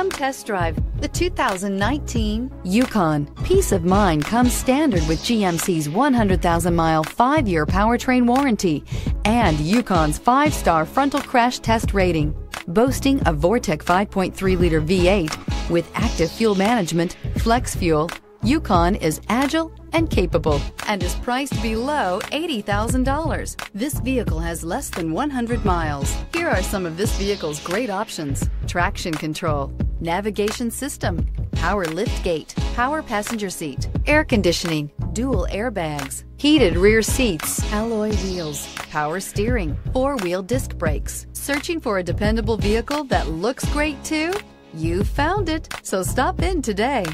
Come test drive the 2019 Yukon. Peace of mind comes standard with GMC's 100,000 mile, five year powertrain warranty and Yukon's five star frontal crash test rating. Boasting a Vortec 5.3 liter V8 with active fuel management, flex fuel, Yukon is agile and capable and is priced below $80,000. This vehicle has less than 100 miles. Here are some of this vehicle's great options. Traction control, navigation system, power lift gate, power passenger seat, air conditioning, dual airbags, heated rear seats, alloy wheels, power steering, four-wheel disc brakes. Searching for a dependable vehicle that looks great too? You found it, so stop in today.